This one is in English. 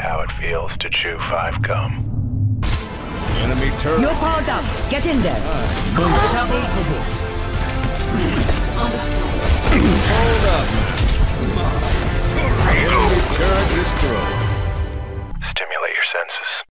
how it feels to chew five gum. Enemy turret. You're powered up. Get in there. Hold up. Enemy turret destroyed. Stimulate your senses.